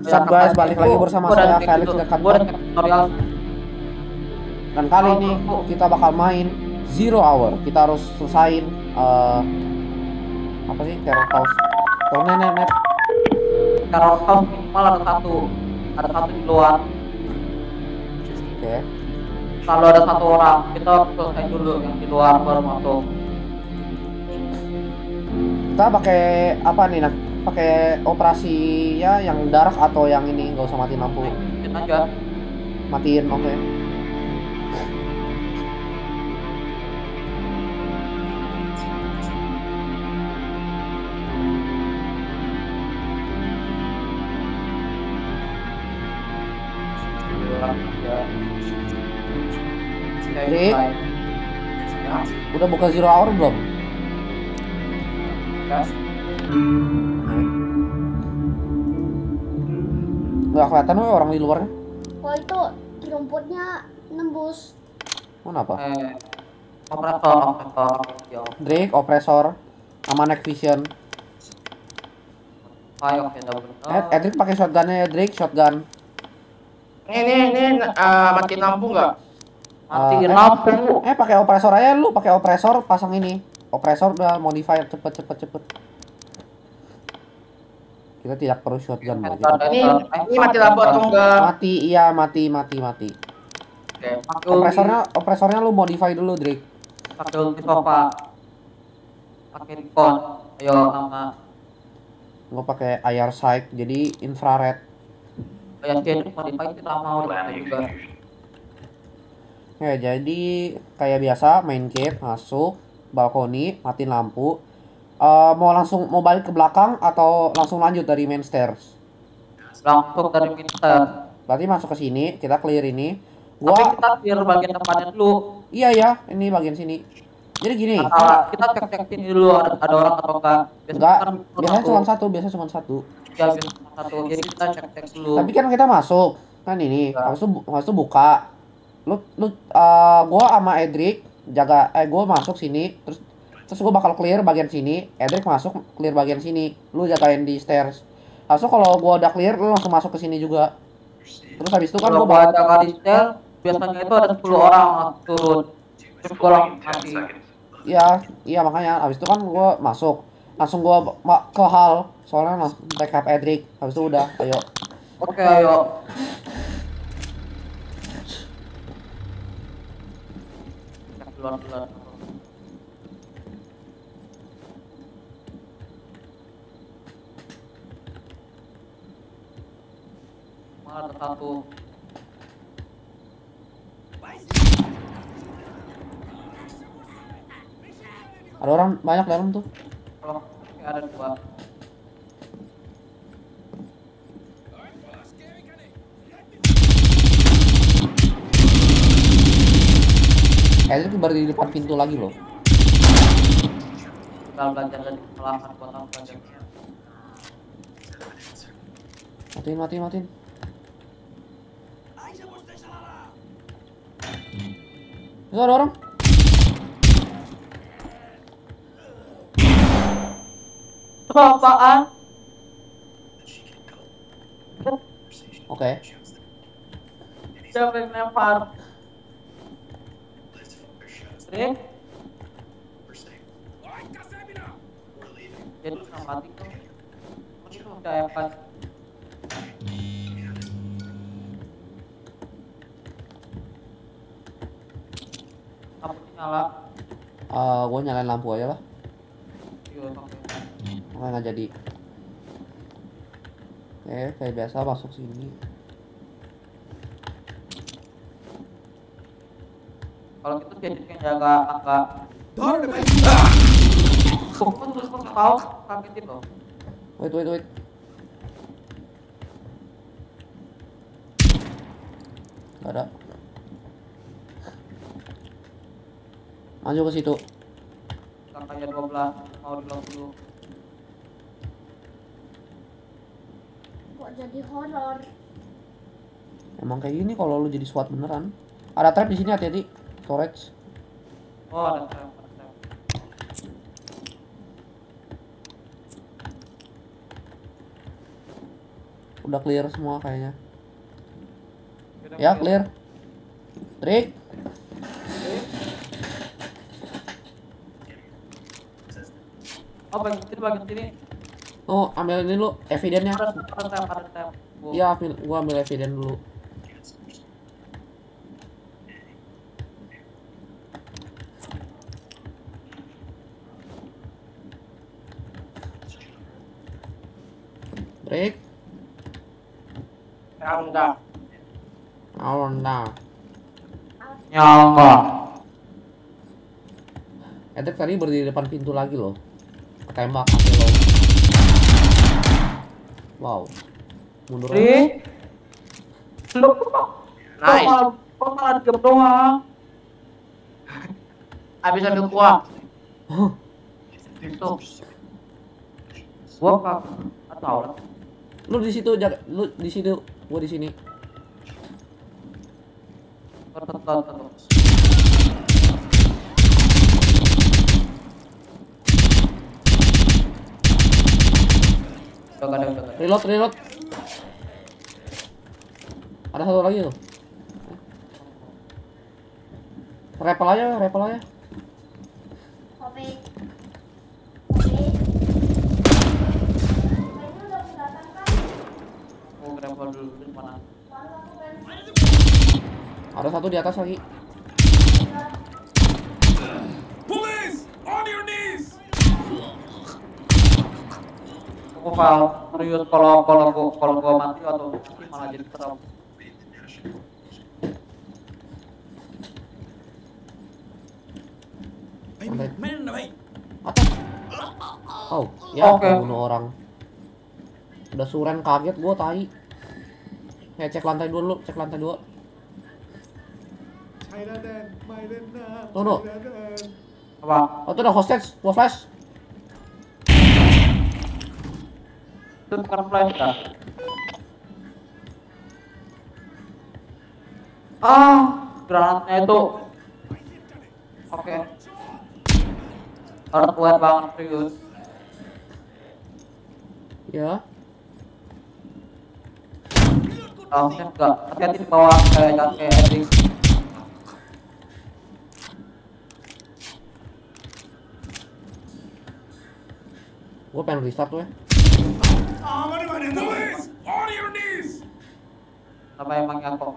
Sup guys, balik lagi bersama saya Felix udah cek tutorial Dan kali ini kita bakal main Zero Hour. Kita harus selesain eh apa sih terror house. Terror nenek nenek. teror house minimal ada satu ada satu di luar Oke. kalau ada satu orang kita selesai dulu yang di luar baru masuk Kita pakai apa nih nak? Pakai operasi ya yang darah atau yang ini nggak usah matiin lampu. Mungkin aja Matiin, oke. Dek. Udah buka Zero Hour belum? Nggak kelihatan woy, orang di luarnya. Oh itu rumputnya nembus. Mau apa? eh kompresor yo Drake, oppressor, sama Night Vision. ayo kita Eh, Edric pakai shotgunnya ya Drake, shotgun. Ini ini uh, matiin lampu nggak? mati Eh, lampu Eh, pakai oppressor aja lu, pakai oppressor pasang ini. Oppressor udah modifier cepet cepet cepet. Kita tidak perlu shotgun lagi. Ini ini mati lampu atau enggak? Mati, iya mati mati mati. Oke. ulti Oppressornya, oppressornya lu modify dulu Drake. pakai ulti sofa pakai recon ayo sama Gua pakai IR sight, jadi infrared. kayak Cedric modify kita mau kita juga Ya, jadi kayak biasa main gate, masuk, balkoni, matiin lampu. Eh, mau langsung mau balik ke belakang atau langsung lanjut dari main stairs? langsung dari minter Berarti masuk ke sini, kita clear ini. tapi Gua kita clear bagian depannya dulu iya ya, ini bagian sini. Jadi gini, Nah, kita cek cek sini dulu ada, ada orang atau enggak enggak, kan biasanya cuma satu, biasanya cuma satu. ya biasanya cuma satu jadi kita cek cek dulu Tapi kan kita masuk, kan ini, Ya. habis itu bu- habis itu buka. Lu lu eh, gua sama Edric jaga eh gua masuk sini, terus terus gua bakal clear bagian sini, Edric masuk clear bagian sini. Lu jagain di stairs. Itu kalau gua udah clear, lu langsung masuk ke sini juga. Terus habis itu kan gua bakal jaga di stair biasanya itu ada 10 orang langsung turun terus langsung mati Iya, iya makanya habis itu kan gua masuk. Langsung ma- ke hall, soalnya langsung backup Edric. Habis itu udah, ayo. oke ayo Cek duluan malah ada orang banyak dalam tuh. kalau ada dua Edric baru di depan pintu lagi loh. kita belajar dari kesalahan buat belajar Matiin, matiin, matiin. Itu ada orang. itu apaan Oke. siapa yang lempar Rick jadi udah mati tuh Oh, itu udah hebat lampunya nyala Eh, gua nyalain lampu aja lah. Iya. Makanya nggak jadi. Oke, kayak biasa masuk sini. kalau gitu jadi yang jaga angka terus kok tahu kagetin loh Wait, wait, wait. Gak ada. Maju ke situ. angkanya 12 mau di dulu Kok jadi horor? Emang kayak gini kalau lu jadi SWAT beneran. Ada trap di sini hati-hati. Storage. oh ada trap ada trap udah clear semua kayaknya. Ya, clear. Trik. Oh, bagian sini, bagian sini. Oh, ambil ini lu evidennya. Iya, ambil gua ambil eviden dulu. Break. Ya udah. Oh, nah. Nyangka. Edek tadi berdiri di depan pintu lagi loh. Ketembak mati lo. Wow. Mundur. aja. Kok Nice. malah- kok malah diem doang? Habis Itu. Gua kak, lah. lu di situ jaga, lu di situ, gua di sini. Ada, gak ada. Reload, reload. Ada satu lagi tuh. Repel aja, repel aja. Kopi. Dulu mana? Ada satu di atas lagi. Police! On your knees! Aku kalau serius kalau kalau gua kalau gua mati atau mati malah jadi serem. Atas. Oh, ya Oke. bunuh orang. Udah suren kaget gua tai. Ya cek lantai dulu, cek lantai dua. Tuh, tuh. Apa? Oh, itu udah hostage, gua flash. Itu dah. Ah, granatnya itu. Oke. Harus kuat banget serius. Ya. Harusnya enggak. Hati-hati di bawah kayak kayak Eddie. Gua pengen restart tuh ya. Apa emangnya kok?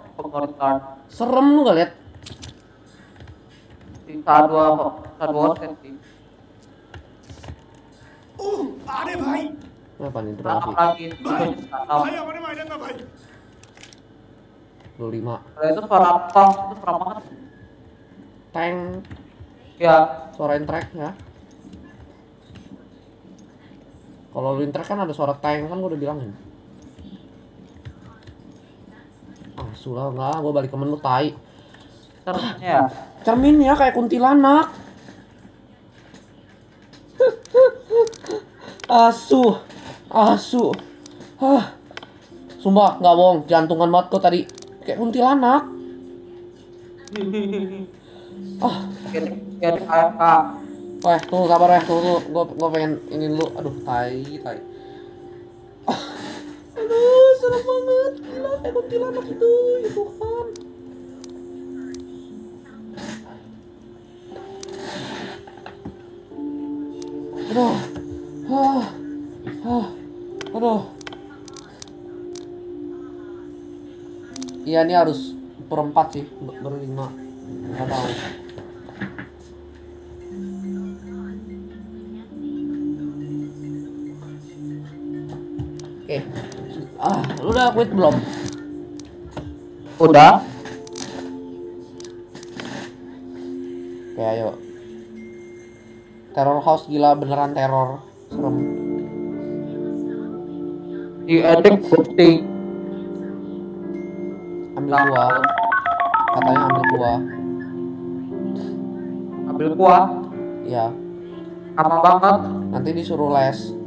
Serem lu gak liat? Kita dua kok, kita dua. Uh, ada bhai. Apa nih berapa? Lagi. Bhai, bhai apa nih mainan bhai? 25. Itu suara apa? Itu suara banget. Tank. Ya. Suara track ya. Kalau track kan ada suara tank kan gua udah bilangin. Ah, sulah enggak, gua balik ke menu tai. seremnya ya. Cerminnya kayak kuntilanak. Asu, asu. Hah. Sumpah nggak bohong, jantungan banget kok tadi kayak kuntilanak. Ah, Kayak weh, tunggu sabar weh, tunggu, tunggu. Gua, gua pengen ini dulu. Aduh, tai, tai. Aduh, serem banget. Gila, kayak kuntilanak itu, ya Tuhan. Aduh. Ah. Ah. Aduh. Iya ini harus perempat sih, ber- berlima. Nggak tahu. Udah quit belum? Udah. Oke, ayo. Terror house gila beneran teror. Serem. Di edit bukti. Ambil gua. Katanya ambil gua. Ambil kuah. Ya, Lama banget. nanti disuruh les.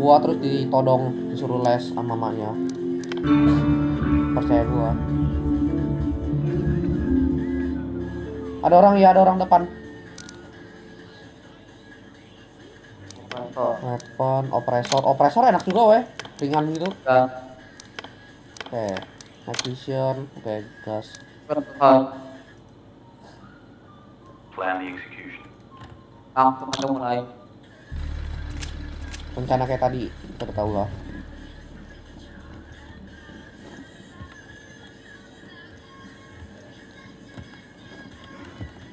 Gua terus ditodong disuruh les sama mamanya. Percaya gua. Ada orang ya, ada orang depan. Operator. Weapon, oppressor, oppressor enak juga weh, ringan gitu. Dan Oke, night vision, oke gas. Tuhan Plan the execution. langsung aja mulai. Rencana kayak tadi, kita tahu lah.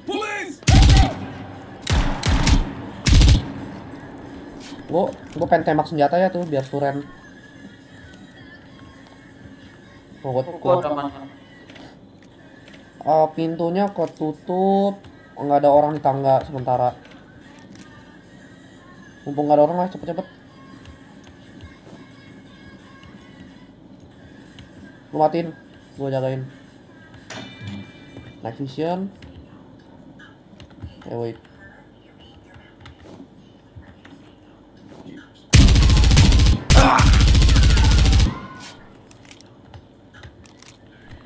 Police! Gue gue pengen tembak senjata ya tuh biar suren. Oh, gue Gua temannya. Eh, pintunya ketutup nggak ada orang di tangga sementara mumpung nggak ada orang lah cepet-cepet. Lu matiin gua jagain. Night vision. Eh wait.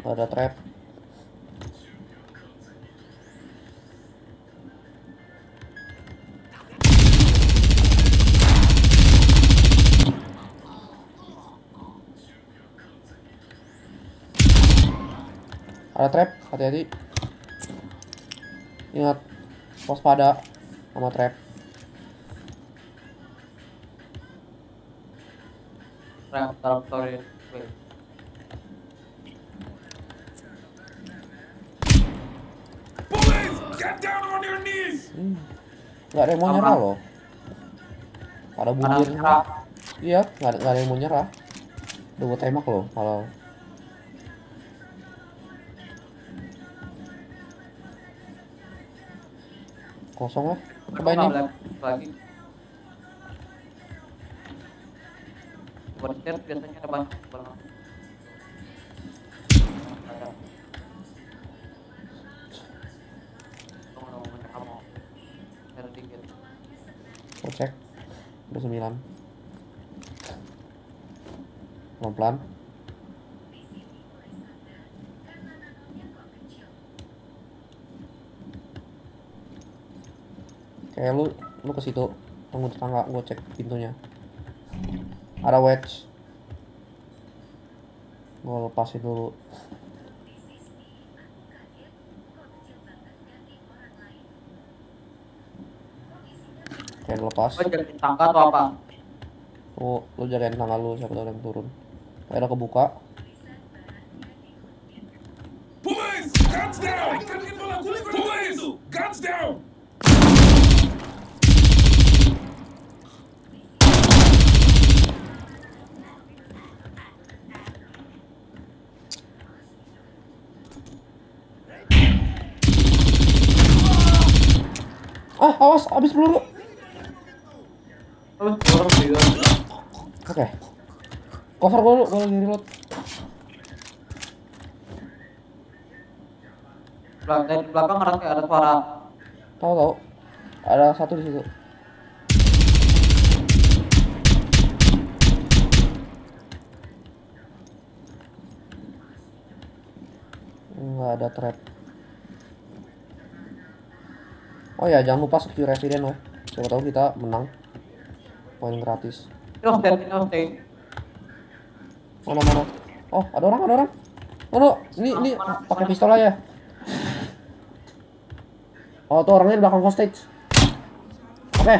Gak ada trap Ada trap, hati-hati. Ingat, waspada sama trap. Wait. Police! Get down on your knees! Nggak ada yang mau nyerah loh. Ada Mana bunyi. nyerah? Iya, nggak ada, nggak ada yang mau nyerah. Udah gue tembak loh kalau kosong lah. Coba ini. Lagi. Biasanya ada banyak banget. Gue cek. Udah sembilan. Pelan-pelan. Kayak lu lu ke situ tunggu di tangga gue cek pintunya ada wedge gue lepasin dulu Oke, lepas. Jadi tangga atau apa? Lu, lu jagain tangga lu, siapa ada yang turun. Ada kebuka. Police! Guns down! Police! Guns down! Ah, awas, habis peluru. Oke. Cover gue dulu, gue lagi reload. Belakang, dari belakang ada kayak ada suara. Tahu tahu. Ada satu di situ. Nggak ada trap. Oh ya, jangan lupa secure resident weh. Siapa tahu kita menang. Poin gratis. Ini hostel. Mana mana? Oh, ada orang, ada orang. Oh, no. ini ini pakai pistol aja. Oh, tuh orangnya di belakang hostage. Oke.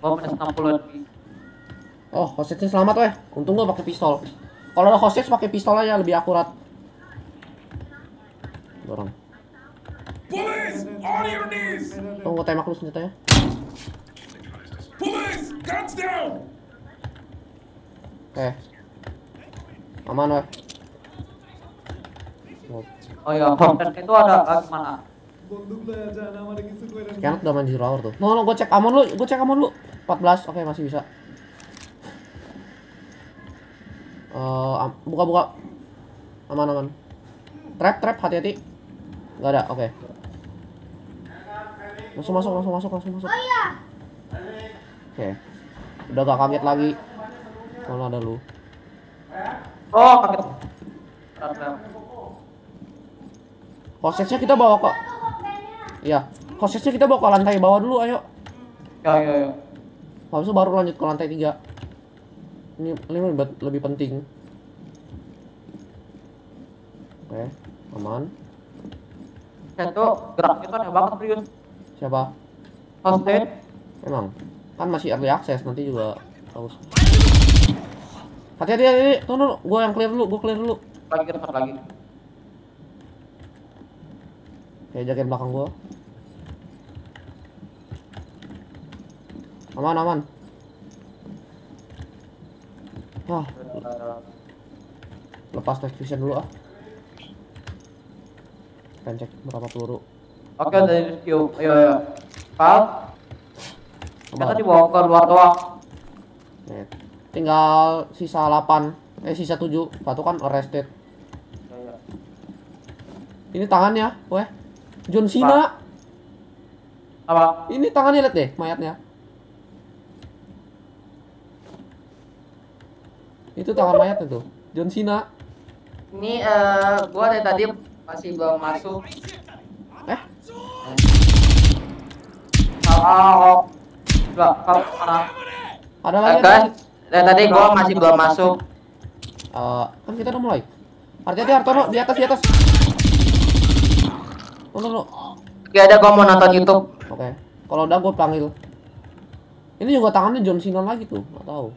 Gua minus 60 lagi. Oh, hostage selamat weh. Untung gua pakai pistol. Kalau ada hostage pakai pistol aja lebih akurat. Dorong. Police! On your knees! Tunggu gua tembak lu senjatanya. Police! Guns down! Oke. Aman weh. Oh, Oh iya, hostel itu ada lagi mana? Kianat udah main di tuh. No, no, gua cek amon lu, gua cek amon lu. 14, oke masih bisa. Eh, am- buka buka. Aman aman. Trap trap hati-hati. Gak ada, oke. Langsung masuk, langsung masuk, langsung masuk. Oh iya. Oke. Udah gak kaget lagi. Mana ada lu? Oh, kaget. Hostesnya kita bawa ke Iya, hostesnya kita bawa ke lantai bawah dulu, ayo. Ya, ya, ya. Habis itu baru lanjut ke lantai 3. Ini, ini lebih, lebih penting. Oke, aman. Itu gerak itu aneh banget serius. Siapa? Hosted. Emang kan masih early access nanti juga harus. Hati-hati, hati, tunggu dulu. Gua yang clear dulu, gua clear dulu. Lagi kita satu lagi. Kayak jagain belakang gua. Aman, aman. Ah, lepas night vision dulu ah. Pengen cek berapa peluru. Oke, dari rescue. Ayo, ayo. Pal, kita Coba. dibawa ke luar doang. Nih, Tinggal sisa 8 eh sisa 7. Satu kan arrested. Ya, ya. Ini tangannya, weh. John Cena. Apa? Ini tangannya lihat deh, mayatnya. Itu tangan mayat itu. John Cena. Ini eh gua dari tadi masih belum masuk. Eh, Kalau kalau mana? ada Eh, lagi. guys, dari tadi gua masih belum masuk. Eh, kan kita udah mulai. Hati-hati Hartono di atas di atas. Tunggu dulu. Oke, ada gua mau nonton YouTube. Oke. Kalau udah gue panggil. Ini juga tangannya John Cena lagi tuh, nggak tahu.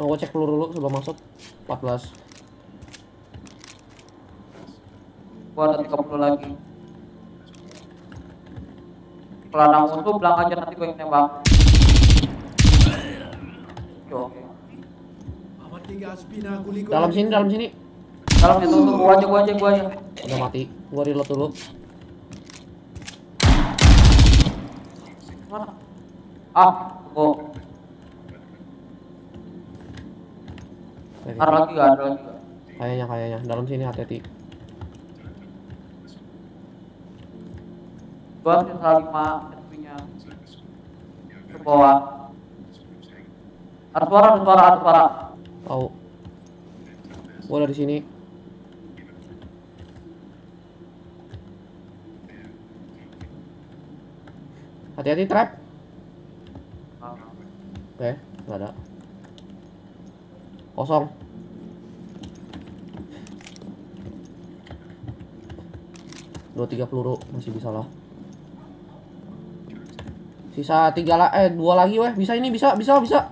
Mau gue cek peluru dulu sebelum masuk. 14. Gua ada 30 lagi. Ada musuh bilang aja nanti gue yang nembak. Oke, oke. Dalam sini, dalam sini. Dalam itu tuh gua aja, gua aja, gua aja. Udah mati. Gua reload dulu. Mana? Ah, gua. Oke, Ada lagi? Ada lagi? Kayaknya, kayaknya. Dalam sini hati-hati. Gua sisa 5 HP-nya. Ke bawah. Ada suara, ada suara, ada suara. Tahu. Gua ada di sini. Hati-hati trap. Oke, nggak ada. Kosong. Dua tiga peluru masih bisa lah. Sisa tiga lah, eh dua lagi weh. Bisa ini bisa bisa bisa.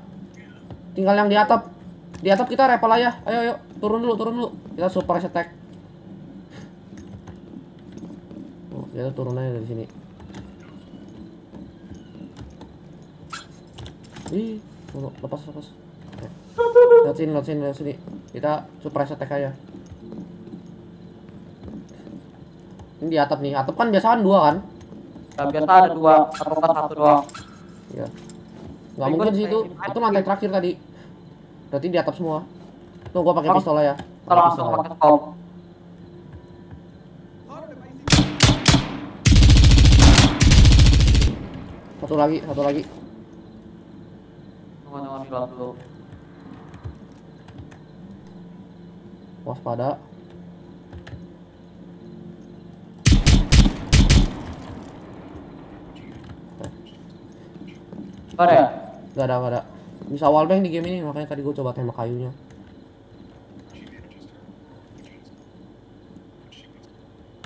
Tinggal yang di atap. Di atap kita repel aja. Ayo ayo turun dulu turun dulu. Kita surprise attack. Oh, kita turun aja dari sini. Ih, lepas lepas. Oke. Lihat sini. Kita surprise attack aja. Ini di atap nih. Atap kan biasaan dua kan? Ya, biasa ada dua, atau enggak satu doang. Iya. Nggak mungkin sih itu. Itu lantai terakhir tadi. Berarti di atap semua. Tuh gua pakai pistol Pakai langsung pakai scope. Satu lagi, satu lagi. Tunggu, tunggu, reload dulu. Waspada. Ada ya? Gak ada, gak ada. Bisa wallbang di game ini, makanya tadi gua coba tembak kayunya.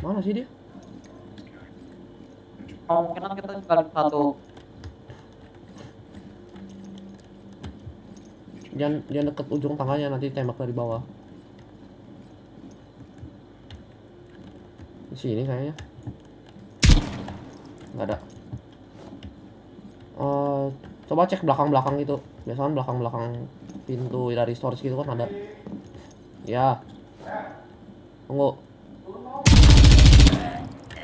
Mana sih dia? Kemungkinan kita tinggalin satu. Jangan, jangan deket ujung tangannya, nanti tembak dari bawah. Di sini kayaknya. Nggak ada. Coba cek belakang-belakang gitu. Biasanya belakang-belakang pintu dari storage gitu kan ada. Ya. Tunggu.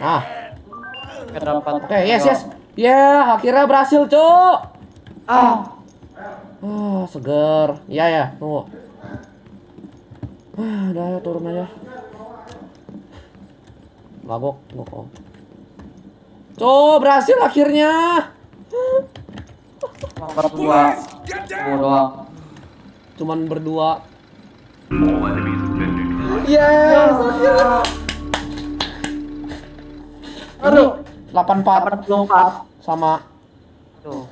Ah, Oke, oke, yes, yes. Ya, akhirnya berhasil, Cuk. Ah, Ah, seger. Iya ya, tunggu. Ah, udah ayo, turun aja. Magok, magok. Tuh, berhasil akhirnya. Berdua. Doang. Cuman berdua. Yes. Aduh. 84 84. sama Tuh.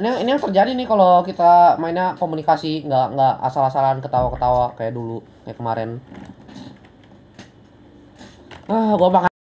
ini ini yang terjadi nih kalau kita mainnya komunikasi nggak nggak asal-asalan ketawa-ketawa kayak dulu kayak kemarin ah gua makan